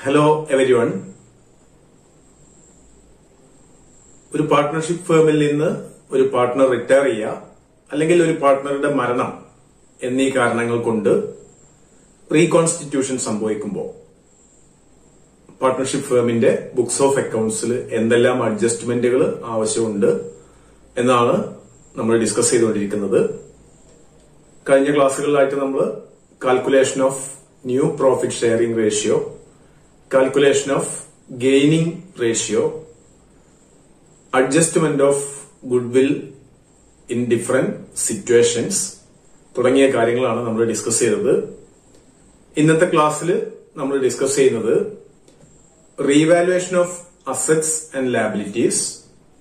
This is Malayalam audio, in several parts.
ഹലോ എവരി വൺ ഒരു പാർട്ട്ണർഷിപ്പ് ഫേമിൽ നിന്ന് ഒരു പാർട്ട്ണർ റിട്ടയർ ചെയ്യുക അല്ലെങ്കിൽ ഒരു പാർട്ട്ണറുടെ മരണം എന്നീ കാരണങ്ങൾ കൊണ്ട് റീകോൺസ്റ്റിറ്റ്യൂഷൻ സംഭവിക്കുമ്പോൾ പാർട്ട്ണർഷിപ്പ് ഫേമിന്റെ ബുക്സ് ഓഫ് അക്കൌണ്ട്സിൽ എന്തെല്ലാം അഡ്ജസ്റ്റ്മെന്റുകൾ ആവശ്യമുണ്ട് എന്നാണ് നമ്മൾ ഡിസ്കസ് ചെയ്തുകൊണ്ടിരിക്കുന്നത്. കഴിഞ്ഞ ക്ലാസ്സുകളിലായിട്ട് നമ്മൾ calculation of new profit sharing ratio calculation of gaining ratio adjustment of goodwill in different situations തുടങ്ങിയ കാര്യങ്ങളാണ് നമ്മൾ ഡിസ്കസ് ചെയ്തത്. ഇന്നത്തെ ക്ലാസ്സിൽ നമ്മൾ ഡിസ്കസ് ചെയ്യുന്നത് revaluation of assets and liabilities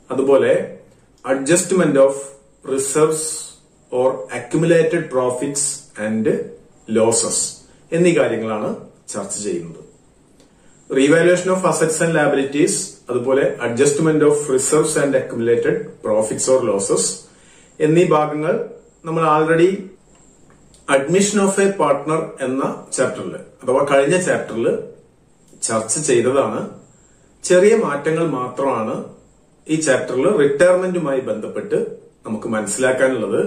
അതുപോലെ adjustment of reserves or accumulated profits and losses എന്നീ കാര്യങ്ങളാണ് ചർച്ച ചെയ്യുന്നത്. Revaluation of assets and liabilities അതുപോലെ adjustment of reserves and accumulated profits or losses എന്നീ ഭാഗങ്ങൾ നമ്മൾ already admission of a partner എന്ന ചാപ്റ്ററിൽ അഥവാ കഴിഞ്ഞ ചാപ്റ്ററിൽ ചർച്ച ചെയ്തതാണ്. ചെറിയ മാറ്റങ്ങൾ മാത്രമാണ് ഈ ചാപ്റ്ററിൽ റിട്ടയർമെന്റുമായി ബന്ധപ്പെട്ട് നമുക്ക് മനസ്സിലാക്കാനുള്ളത്.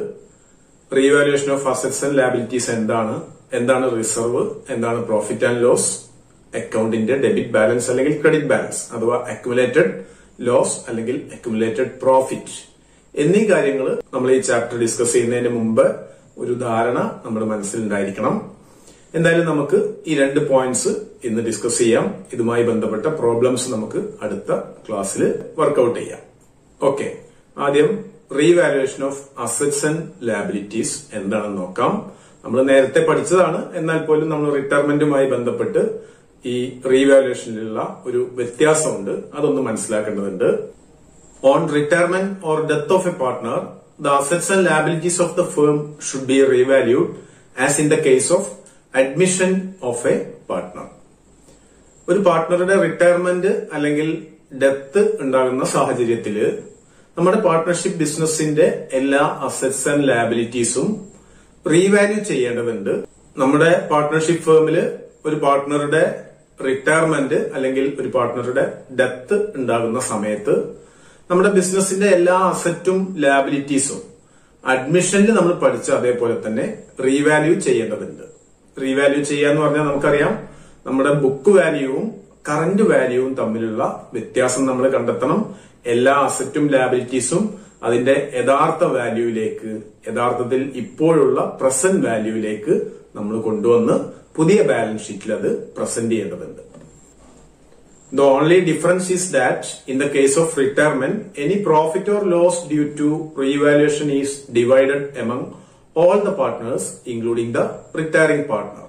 Revaluation of assets and liabilities എന്താണ്? എന്താണ് റിസർവ് എന്താണ് പ്രോഫിറ്റ് ആൻഡ് ലോസ് അക്കൌണ്ടിന്റെ ഡെബിറ്റ് ബാലൻസ് അല്ലെങ്കിൽ ക്രെഡിറ്റ് ബാലൻസ് അഥവാ അക്യുമുലേറ്റഡ് ലോസ് അല്ലെങ്കിൽ അക്യുമുലേറ്റഡ് പ്രോഫിറ്റ് എന്നീ കാര്യങ്ങൾ നമ്മൾ ഈ ചാപ്റ്റർ ഡിസ്കസ് ചെയ്യുന്നതിന് മുമ്പ് ഒരു ധാരണ നമ്മുടെ മനസ്സിലുണ്ടായിരിക്കണം. എന്തായാലും നമുക്ക് ഈ രണ്ട് പോയിന്റ്സ് ഇന്ന് ഡിസ്കസ് ചെയ്യാം. ഇതുമായി ബന്ധപ്പെട്ട പ്രോബ്ലംസ് നമുക്ക് അടുത്ത ക്ലാസ്സിൽ വർക്ക്ഔട്ട് ചെയ്യാം. ഓക്കെ ആദ്യം revaluation of assets and liabilities എന്താണെന്ന് നോക്കാം. നമ്മൾ നേരത്തെ പഠിച്ചതാണ്. എന്നാൽ പോലും നമ്മൾ റിട്ടയർമെന്റുമായി ബന്ധപ്പെട്ട് ഈ റീവാലുവേഷനിലുള്ള ഒരു വ്യത്യാസമുണ്ട്. അതൊന്ന് മനസ്സിലാക്കേണ്ടതുണ്ട്. On retirement or death of a partner the assets and liabilities of the firm should be revalued as in the case of admission of a partner ഒരു പാർട്ട്ണറുടെ റിട്ടയർമെന്റ് അല്ലെങ്കിൽ ഡെത്ത് ഉണ്ടാകുന്ന സാഹചര്യത്തിൽ നമ്മുടെ പാർട്ട്ണർഷിപ്പ് ബിസിനസിന്റെ എല്ലാ അസറ്റ്സ് ആൻഡ് ലാബിലിറ്റീസും റീവാല്യൂ ചെയ്യേണ്ടതുണ്ട്. നമ്മുടെ പാർട്ട്ണർഷിപ്പ് ഫേമിൽ ഒരു പാർട്ട്ണറുടെ റിട്ടയർമെന്റ് അല്ലെങ്കിൽ ഒരു പാർട്ട്ണറുടെ ഡെത്ത് ഉണ്ടാകുന്ന സമയത്ത് നമ്മുടെ ബിസിനസിന്റെ എല്ലാ അസറ്റും ലാബിലിറ്റീസും അഡ്മിഷനിൽ നമ്മൾ പഠിച്ച അതേപോലെ തന്നെ റീവാല്യൂ ചെയ്യേണ്ടതുണ്ട്. റീവാല്യൂ ചെയ്യാന്ന് പറഞ്ഞാൽ നമുക്കറിയാം നമ്മുടെ ബുക്ക് വാല്യൂവും കറന്റ് വാല്യൂവും തമ്മിലുള്ള വ്യത്യാസം നമ്മൾ കണ്ടെത്തണം. എല്ലാ അസറ്റും ലാബിലിറ്റീസും അതിന്റെ യഥാർത്ഥ വാല്യൂയിലേക്ക് യഥാർത്ഥത്തിൽ ഇപ്പോഴുള്ള പ്രസന്റ് വാല്യൂയിലേക്ക് നമ്മൾ കൊണ്ടുവന്ന് പുതിയ ബാലൻസ് ഷീറ്റിൽ അത് പ്രസന്റ് ചെയ്യേണ്ടതുണ്ട്. The only difference is that in the case of retirement any profit or loss due to revaluation is divided among all the partners including the retiring partner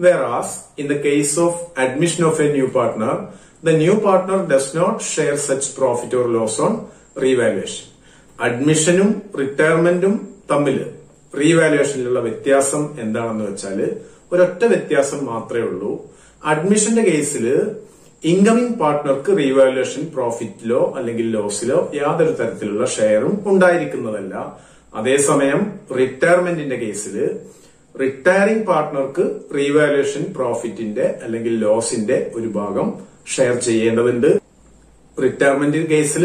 whereas in the case of admission of a new partner the new partner does not share such profit or loss on revaluation അഡ്മിഷനും റിട്ടയർമെന്റും തമ്മിൽ റീവാലുവേഷനിലുള്ള വ്യത്യാസം എന്താണെന്ന് വെച്ചാൽ ഒരൊറ്റ വ്യത്യാസം മാത്രമേ ഉള്ളൂ. അഡ്മിഷന്റെ കേസിൽ ഇൻകമിംഗ് പാർട്ട്ണർക്ക് റീവാലുവേഷൻ പ്രോഫിറ്റിലോ അല്ലെങ്കിൽ ലോസിലോ യാതൊരു തരത്തിലുള്ള ഷെയറും ഉണ്ടായിരിക്കുന്നതല്ല. അതേസമയം റിട്ടയർമെന്റിന്റെ കേസിൽ റിട്ടയറിംഗ് പാർട്ട്ണർക്ക് റീവാലുവേഷൻ പ്രോഫിറ്റിന്റെ അല്ലെങ്കിൽ ലോസിന്റെ ഒരു ഭാഗം ഷെയർ ചെയ്യേണ്ടതുണ്ട്. റിട്ടയർമെന്റ് കേസിൽ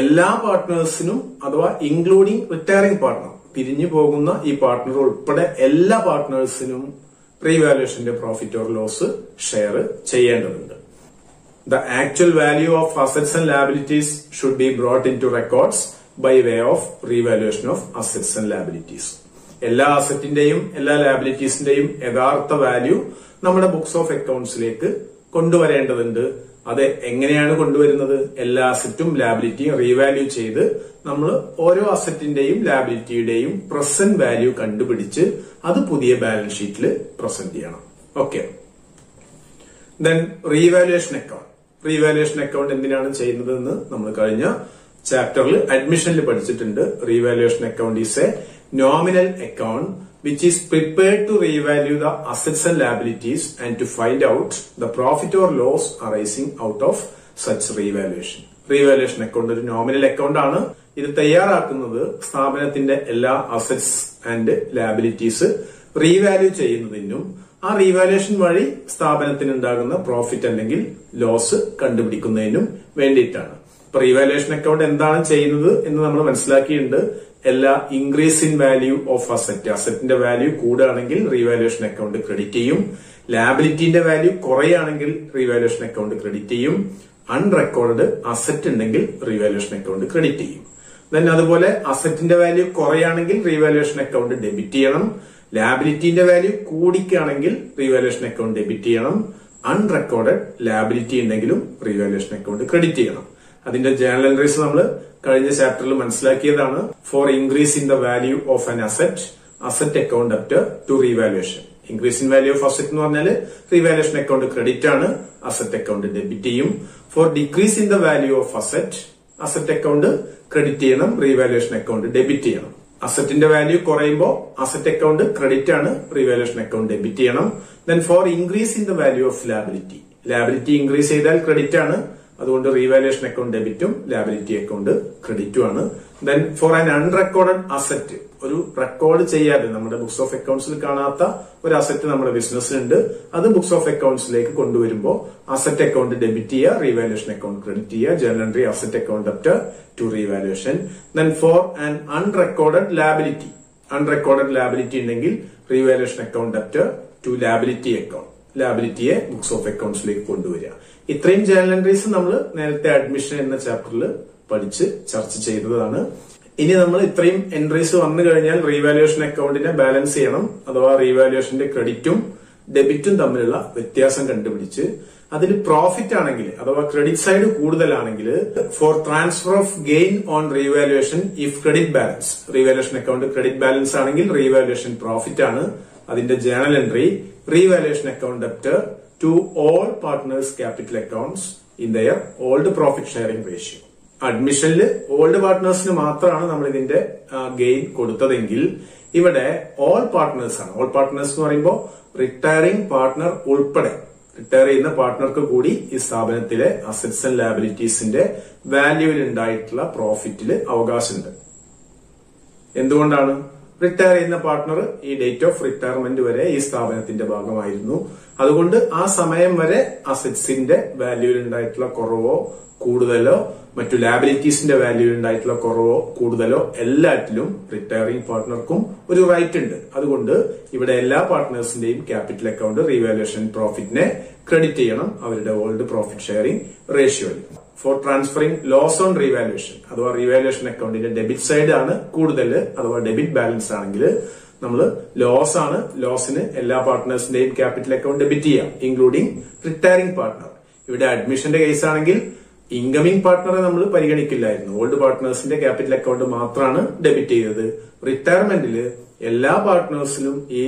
എല്ലാ പാർട്ട്നേഴ്സിനും അഥവാ ഇൻക്ലൂഡിംഗ് റിട്ടയറിംഗ് പാർട്ട്ണർ പിരിഞ്ഞു പോകുന്ന ഈ പാർട്ട്ണർ ഉൾപ്പെടെ എല്ലാ പാർട്ട്നേഴ്സിനും റീവാലുവേഷന്റെ പ്രോഫിറ്റ് ഓർ ലോസ് ഷെയർ ചെയ്യേണ്ടതുണ്ട് The actual value of assets and liabilities should be brought into records by way of revaluation of assets and liabilities. എല്ലാ അസറ്റിന്റെയും എല്ലാ ലാബിലിറ്റീസിന്റെയും യഥാർത്ഥ വാല്യൂ നമ്മുടെ ബുക്സ് ഓഫ് അക്കൌണ്ട്സിലേക്ക് കൊണ്ടുവരേണ്ടതുണ്ട് അത് എങ്ങനെയാണ് കൊണ്ടുവരുന്നത്? എല്ലാ അസറ്റും ലാബിലിറ്റിയും റീവാല്യൂ ചെയ്ത് നമ്മൾ ഓരോ അസറ്റിന്റെയും ലാബിലിറ്റിയുടെയും പ്രസന്റ് വാല്യൂ കണ്ടുപിടിച്ച് അത് പുതിയ ബാലൻസ് ഷീറ്റിൽ പ്രസന്റ് ചെയ്യണം. Okay then revaluation account revaluation account എന്തിനാണ് ചെയ്യുന്നതെന്ന് നമ്മൾ കഴിഞ്ഞ ചാപ്റ്ററിൽ അഡ്മിഷനിൽ പഠിച്ചിട്ടുണ്ട്. Revaluation account is a nominal account which is prepared to revalue the assets and liabilities and to find out the profit or loss arising out of such revaluation. Revaluation account ഒരു നോമിനൽ അക്കൗണ്ട് ആണ്. ഇത് തയ്യാറാക്കുന്നത് സ്ഥാപനത്തിന്റെ എല്ലാ അസറ്റ്സ് ആൻഡ് ലാബിലിറ്റീസ് റീവാല്യൂ ചെയ്യുന്നതിനും ആ റീവാലുവേഷൻ വഴി സ്ഥാപനത്തിന് ഉണ്ടാകുന്ന പ്രോഫിറ്റ് അല്ലെങ്കിൽ ലോസ് കണ്ടുപിടിക്കുന്നതിനും വേണ്ടിയിട്ടാണ്. ഇപ്പൊ റീവാലുവേഷൻ അക്കൗണ്ട് എന്താണ് ചെയ്യുന്നത് എന്ന് നമ്മൾ മനസ്സിലാക്കിയിട്ടുണ്ട്. എല്ലാ increase in value of asset അസറ്റിന്റെ value കൂടുകയാണെങ്കിൽ റീവാലുവേഷൻ അക്കൗണ്ട് ക്രെഡിറ്റ് ചെയ്യും. ലാബിലിറ്റിന്റെ വാല്യൂ കുറയുകയാണെങ്കിൽ റീവാലുവേഷൻ അക്കൗണ്ട് ക്രെഡിറ്റ് ചെയ്യും. അൺറെക്കോർഡ് അസറ്റ് ഉണ്ടെങ്കിൽ റീവാലുവേഷൻ അക്കൗണ്ട് ക്രെഡിറ്റ് ചെയ്യും. ദെൻ അതുപോലെ അസറ്റിന്റെ വാല്യൂ കുറയാണെങ്കിൽ റീവാലുവേഷൻ അക്കൗണ്ട് ഡെബിറ്റ് ചെയ്യണം. ലാബിലിറ്റിന്റെ വാല്യൂ കൂടിക്കുകയാണെങ്കിൽ റീവാലുവേഷൻ അക്കൗണ്ട് ഡെബിറ്റ് ചെയ്യണം. അൺറെക്കോർഡ് ലാബിലിറ്റി ഉണ്ടെങ്കിലും റീവാലുവേഷൻ അക്കൗണ്ട് ക്രെഡിറ്റ് ചെയ്യണം. അതിന്റെ ജേണൽ എൻട്രീസ് നമ്മൾ കഴിഞ്ഞ ചാപ്റ്ററിൽ മനസ്സിലാക്കിയതാണ്. For increase in the value of an asset asset account up to revaluation increase in value of asset എന്ന് പറഞ്ഞാൽ റീവാലുവേഷൻ അക്കൗണ്ട് ക്രെഡിറ്റ് ആണ് അസറ്റ് അക്കൗണ്ട് ഡെബിറ്റ് ചെയ്യും. For decrease in the value of asset asset account credit ചെയ്യണം റീവാലുവേഷൻ അക്കൗണ്ട് ഡെബിറ്റ് ചെയ്യണം. അസറ്റിന്റെ വാല്യൂ കുറയുമ്പോൾ അസറ്റ് അക്കൗണ്ട് ക്രെഡിറ്റ് ആണ് റീവാലുവേഷൻ അക്കൗണ്ട് ഡെബിറ്റ് ചെയ്യണം. Then for increase in the value of liability liability increase ചെയ്താൽ ക്രെഡിറ്റ് ആണ് അതുകൊണ്ട് റീവാലുവേഷൻ അക്കൗണ്ട് ഡെബിറ്റും ലാബിലിറ്റി അക്കൗണ്ട് ക്രെഡിറ്റും ആണ്. Then for an unrecorded asset ഒരു റെക്കോർഡ് ചെയ്യാതെ നമ്മുടെ ബുക്സ് ഓഫ് അക്കൗണ്ട്സിൽ കാണാത്ത ഒരു അസറ്റ് നമ്മുടെ ബിസിനസ്സിലുണ്ട് അത് ബുക്സ് ഓഫ് അക്കൗണ്ട്സിലേക്ക് കൊണ്ടുവരുമ്പോൾ അസറ്റ് അക്കൗണ്ട് ഡെബിറ്റ് ചെയ്യുക റീവാലുവേഷൻ അക്കൗണ്ട് ക്രെഡിറ്റ് ചെയ്യുക journal entry asset account up to revaluation then for an unrecorded liability unrecorded liability ഉണ്ടെങ്കിൽ revaluation account up to liability account ലാബിലിറ്റിയെ books of അക്കൗണ്ട്സിലേക്ക് കൊണ്ടുവരിക. ഇത്രയും ജേണൽ എൻട്രീസ് നമ്മൾ നേരത്തെ അഡ്മിഷൻ എന്ന ചാപ്റ്ററിൽ പഠിച്ച് ചർച്ച ചെയ്തതാണ്. ഇനി നമ്മൾ ഇത്രയും എൻട്രീസ് വന്നു കഴിഞ്ഞാൽ റീവാലുവേഷൻ അക്കൗണ്ടിനെ ബാലൻസ് ചെയ്യണം. അഥവാ റീവാലുവേഷന്റെ ക്രെഡിറ്റും ഡെബിറ്റും തമ്മിലുള്ള വ്യത്യാസം കണ്ടുപിടിച്ച് അതിൽ പ്രോഫിറ്റ് ആണെങ്കിൽ അഥവാ ക്രെഡിറ്റ് സൈഡ് കൂടുതലാണെങ്കിൽ for transfer of gain on revaluation if credit balance revaluation account credit balance ആണെങ്കിൽ റീവാലുവേഷൻ പ്രോഫിറ്റ് ആണ്. അതിന്റെ journal entry revaluation account debtor to all partners' capital accounts in their old profit sharing ratio. അഡ്മിഷനിൽ ഓൾഡ് പാർട്ട്നേഴ്സിന് മാത്രമാണ് നമ്മൾ ഇതിന്റെ ഗെയിൻ കൊടുത്തതെങ്കിൽ ഇവിടെ ഓൾ പാർട്ട്നേഴ്സ് ആണ്. ഓൾ പാർട്ട്നേഴ്സ് എന്ന് പറയുമ്പോൾ റിട്ടയറിംഗ് പാർട്ട്ണർ ഉൾപ്പെടെ. റിട്ടയർ ചെയ്യുന്ന പാർട്ട്ണർക്ക് കൂടി ഈ സ്ഥാപനത്തിലെ അസറ്റ്സ് ആൻഡ് ലാബിലിറ്റീസിന്റെ വാല്യൂവിൽ ഉണ്ടായിട്ടുള്ള പ്രോഫിറ്റിൽ അവകാശമുണ്ട്. എന്തുകൊണ്ടാണ്? റിട്ടയർ ചെയ്യുന്ന പാർട്ട്ണർ ഈ ഡേറ്റ് ഓഫ് റിട്ടയർമെന്റ് വരെ ഈ സ്ഥാപനത്തിന്റെ ഭാഗമായിരുന്നു. അതുകൊണ്ട് ആ സമയം വരെ അസറ്റ്സിന്റെ വാല്യൂവിൽ ഉണ്ടായിട്ടുള്ള കുറവോ കൂടുതലോ മറ്റു ലാബിലിറ്റീസിന്റെ വാല്യൂവിൽ ഉണ്ടായിട്ടുള്ള കുറവോ കൂടുതലോ എല്ലാറ്റിലും റിട്ടയറിംഗ് പാർട്ട്ണർക്കും ഒരു റൈറ്റ് ഉണ്ട്. അതുകൊണ്ട് ഇവിടെ എല്ലാ പാർട്ട്നേഴ്സിന്റെയും ക്യാപിറ്റൽ അക്കൗണ്ട് റീവാലുവേഷൻ പ്രോഫിറ്റിനെ ക്രെഡിറ്റ് ചെയ്യണം. അവരുടെ old profit sharing റേഷ്യോയിൽ for transferring loss on revaluation അഥവാ റീവാലുവേഷൻ അക്കൗണ്ടിന്റെ ഡെബിറ്റ് സൈഡ് ആണ് കൂടുതൽ അഥവാ ഡെബിറ്റ് ബാലൻസ് ആണെങ്കിൽ നമ്മൾ ലോസ് ആണ് ലോസിന് എല്ലാ പാർട്ട്നേഴ്സിന്റെയും ക്യാപിറ്റൽ അക്കൗണ്ട് ഡെബിറ്റ് ചെയ്യാം ഇൻക്ലൂഡിംഗ് റിട്ടയറിംഗ് പാർട്ട്ണർ ഇവിടെ അഡ്മിഷന്റെ കേസ് ആണെങ്കിൽ ഇൻകമിംഗ് പാർട്ട്ണറെ നമ്മൾ പരിഗണിക്കില്ലായിരുന്നു. ഓൾഡ് പാർട്ട്നേഴ്സിന്റെ ക്യാപിറ്റൽ അക്കൗണ്ട് മാത്രമാണ് ഡെബിറ്റ് ചെയ്തത്. റിട്ടയർമെന്റിൽ എല്ലാ പാർട്ട്നേഴ്സിനും ഈ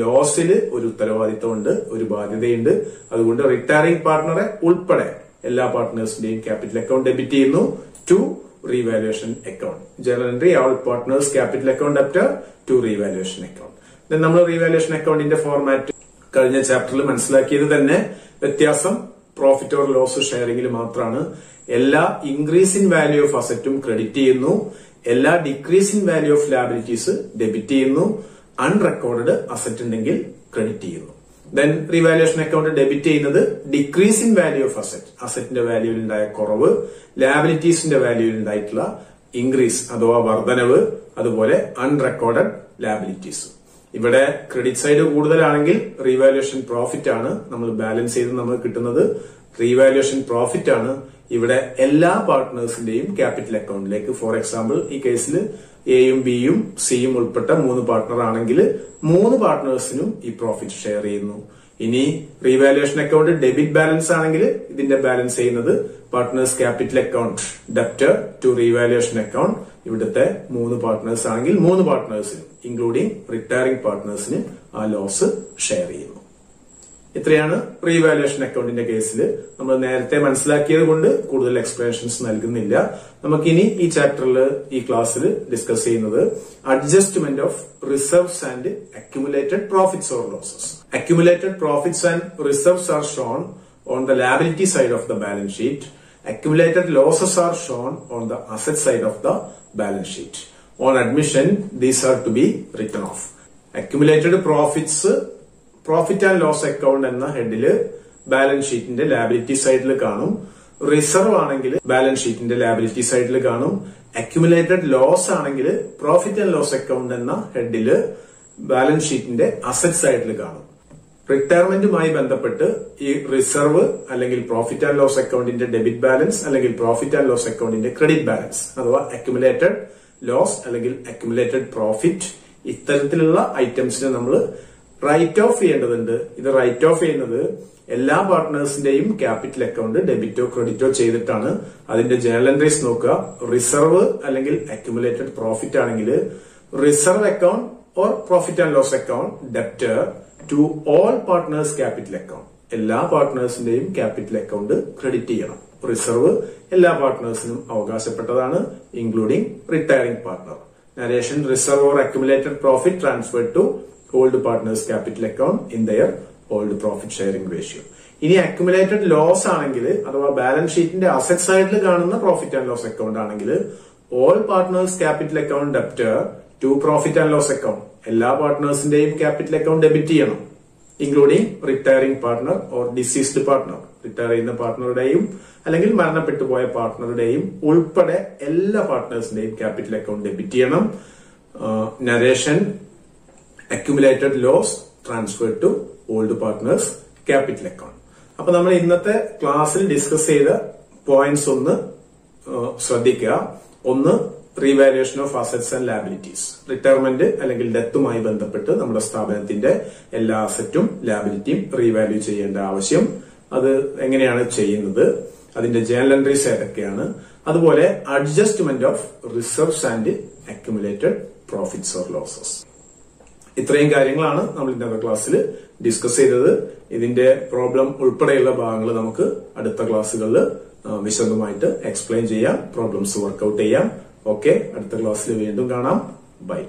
ലോസിൽ ഒരു ഉത്തരവാദിത്തമുണ്ട് ഒരു ബാധ്യതയുണ്ട്. അതുകൊണ്ട് റിട്ടയറിംഗ് പാർട്ട്ണറെ ഉൾപ്പെടെ എല്ലാ പാർട്ട്നേഴ്സിന്റെയും ക്യാപിറ്റൽ അക്കൗണ്ട് ഡെബിറ്റ് ചെയ്യുന്നു. To revaluation account general entry all partners capital account up to revaluation account നമ്മൾ റീവാലുവേഷൻ അക്കൗണ്ടിന്റെ ഫോർമാറ്റ് കഴിഞ്ഞ ചാപ്റ്ററിൽ മനസ്സിലാക്കിയത് തന്നെ വ്യത്യാസം പ്രോഫിറ്റ് ഓർ ലോസ് ഷെയറിംഗിൽ മാത്രമാണ്. എല്ലാ ഇൻക്രീസ് ഇൻ വാല്യൂ ഓഫ് അസറ്റും ക്രെഡിറ്റ് ചെയ്യുന്നു. എല്ലാ decrease in value of liabilities debit ചെയ്യുന്നു. അൺറെക്കോർഡ് അസറ്റ് ഉണ്ടെങ്കിൽ ക്രെഡിറ്റ് ചെയ്യുന്നു. ദെൻ റീവാലുവേഷൻ അക്കൗണ്ട് ഡെബിറ്റ് ചെയ്യുന്നത് decrease in value of asset അസറ്റിന്റെ വാല്യൂവിൽ ഉണ്ടായ കുറവ് ലാബിലിറ്റീസിന്റെ വാല്യൂവിൽ ഉണ്ടായിട്ടുള്ള ഇൻക്രീസ് അഥവാ വർധനവ് അതുപോലെ അൺറെക്കോർഡഡ് ലാബിലിറ്റീസ് ഇവിടെ ക്രെഡിറ്റ് സൈഡ് കൂടുതലാണെങ്കിൽ റീവാലുവേഷൻ പ്രോഫിറ്റ് ആണ് നമ്മൾ ബാലൻസ് ചെയ്ത് നമ്മൾ കിട്ടുന്നത്. റീവാലുവേഷൻ പ്രോഫിറ്റ് ആണ് ഇവിടെ എല്ലാ പാർട്ട്നേഴ്സിന്റെയും ക്യാപിറ്റൽ അക്കൗണ്ടിലേക്ക് ഫോർ എക്സാമ്പിൾ ഈ കേസിൽ എയും ബിയും സിയും ഉൾപ്പെട്ട മൂന്ന് പാർട്ട്ണർ ആണെങ്കിൽ മൂന്ന് പാർട്ട്നേഴ്സിനും ഈ പ്രോഫിറ്റ് ഷെയർ ചെയ്യുന്നു. ഇനി റീവാലുവേഷൻ അക്കൗണ്ട് ഡെബിറ്റ് ബാലൻസ് ആണെങ്കിൽ ഇതിന്റെ ബാലൻസ് ചെയ്യുന്നത് partners capital account ഡെപ്റ്റ് to revaluation account ഇവിടുത്തെ മൂന്ന് പാർട്ട്നേഴ്സ് ആണെങ്കിൽ മൂന്ന് പാർട്ട്നേഴ്സിനും ഇൻക്ലൂഡിംഗ് റിട്ടയറിംഗ് പാർട്ട്നേഴ്സിന് ആ ലോസ് ഷെയർ ചെയ്യുന്നു. ഇത്രയാണ് റീവാലുവേഷൻ അക്കൗണ്ടിന്റെ കേസിൽ നമ്മൾ നേരത്തെ മനസ്സിലാക്കിയത് കൊണ്ട് കൂടുതൽ എക്സ്പ്ലനേഷൻസ് നൽകുന്നില്ല. നമുക്കിനി ഈ ചാപ്റ്ററിൽ ഈ ക്ലാസ്സിൽ ഡിസ്കസ് ചെയ്യുന്നത് adjustment of reserves and accumulated profits or losses accumulated profits and reserves are shown on the liability side of the balance sheet accumulated losses are shown on the asset side of the balance sheet on admission these are to be written off accumulated profits profit and loss account എന്ന ഹെഡിൽ ബാലൻസ് ഷീറ്റിന്റെ ലാബിലിറ്റി സൈഡിൽ കാണും. റിസർവ് ആണെങ്കിൽ ബാലൻസ് ഷീറ്റിന്റെ ലാബിലിറ്റി സൈഡിൽ കാണും. അക്യുമുലേറ്റഡ് ലോസ് ആണെങ്കിൽ പ്രോഫിറ്റ് ആൻഡ് ലോസ് അക്കൗണ്ട് എന്ന ഹെഡിൽ ബാലൻസ് ഷീറ്റിന്റെ അസറ്റ് സൈഡിൽ കാണും. റിട്ടയർമെന്റുമായി ബന്ധപ്പെട്ട് ഈ റിസർവ് അല്ലെങ്കിൽ പ്രോഫിറ്റ് ആൻഡ് ലോസ് അക്കൗണ്ടിന്റെ ഡെബിറ്റ് ബാലൻസ് അല്ലെങ്കിൽ പ്രോഫിറ്റ് ആൻഡ് ലോസ് അക്കൗണ്ടിന്റെ ക്രെഡിറ്റ് ബാലൻസ് അഥവാ അക്യുമുലേറ്റഡ് ലോസ് അല്ലെങ്കിൽ അക്യുമുലേറ്റഡ് പ്രോഫിറ്റ് ഇത്തരത്തിലുള്ള ഐറ്റംസിനെ നമ്മൾ റൈറ്റ് ഓഫ് ചെയ്യേണ്ടതുണ്ട്. ഇത് റൈറ്റ് ഓഫ് ചെയ്യുന്നത് എല്ലാ പാർട്ട്നേഴ്സിന്റെയും ക്യാപിറ്റൽ അക്കൗണ്ട് ഡെബിറ്റോ ക്രെഡിറ്റോ ചെയ്തിട്ടാണ്. അതിന്റെ ജേണൽ എൻട്രീസ് നോക്കുക. റിസർവ് അല്ലെങ്കിൽ അക്യുമുലേറ്റഡ് പ്രോഫിറ്റ് ആണെങ്കിൽ reserve account or profit and loss account debtor to all partners capital account എല്ലാ പാർട്ട്നേഴ്സിന്റെയും ക്യാപിറ്റൽ അക്കൗണ്ട് ക്രെഡിറ്റ് ചെയ്യണം. റിസർവ് എല്ലാ പാർട്ട്നേഴ്സിനും അവകാശപ്പെട്ടതാണ് including retiring partner narration reserve or accumulated profit transfer to old partners capital account in their old profit sharing ratio ഇനി അക്യുമുലേറ്റഡ് ലോസ് ആണെങ്കിൽ അഥവാ ബാലൻസ് ഷീറ്റിന്റെ അസറ്റ് സൈഡിൽ കാണുന്ന പ്രോഫിറ്റ് ആൻഡ് ലോസ് അക്കൗണ്ട് ആണെങ്കിൽ all partners capital account debit to profit and loss account എല്ലാ പാർട്ട്നേഴ്സിന്റെയും ക്യാപിറ്റൽ അക്കൗണ്ട് ഡെബിറ്റ് ചെയ്യണം including retiring partner or deceased partner retire ചെയ്യുന്ന പാർട്ട്ണറുടെയും അല്ലെങ്കിൽ മരണപ്പെട്ടു പോയ പാർട്ട്ണറുടെയും ഉൾപ്പെടെ എല്ലാ പാർട്ട്നേഴ്സിന്റെയും ക്യാപിറ്റൽ അക്കൗണ്ട് ഡെബിറ്റ് ചെയ്യണം. Narration accumulated loss transfer to old partners capital account അപ്പൊ നമ്മൾ ഇന്നത്തെ ക്ലാസ്സിൽ ഡിസ്കസ് ചെയ്ത പോയിന്റ്സ് ഒന്ന് ശ്രദ്ധിക്കുക. ഒന്ന് revaluation of assets and liabilities retirement അല്ലെങ്കിൽ ഡെത്തുമായി ബന്ധപ്പെട്ട് നമ്മുടെ സ്ഥാപനത്തിന്റെ എല്ലാ അസറ്റും ലാബിലിറ്റിയും റീവാല്യൂ ചെയ്യേണ്ട ആവശ്യം. അത് എങ്ങനെയാണ് ചെയ്യുന്നത്? അതിന്റെ ജേണൽ എൻട്രീസ് ഏതൊക്കെയാണ്? അതുപോലെ adjustment of reserves and accumulated profits or losses ഇത്രയും കാര്യങ്ങളാണ് നമ്മൾ ഇന്നത്തെ ക്ലാസ്സിൽ ഡിസ്കസ് ചെയ്തത്. ഇതിന്റെ പ്രോബ്ലം ഉൾപ്പെടെയുള്ള ഭാഗങ്ങൾ നമുക്ക് അടുത്ത ക്ലാസ്സുകളിൽ വിശദമായിട്ട് എക്സ്പ്ലെയിൻ ചെയ്യാം പ്രോബ്ലംസ് വർക്ക്ഔട്ട് ചെയ്യാം. ഓക്കെ അടുത്ത ക്ലാസ്സിൽ വീണ്ടും കാണാം. ബൈ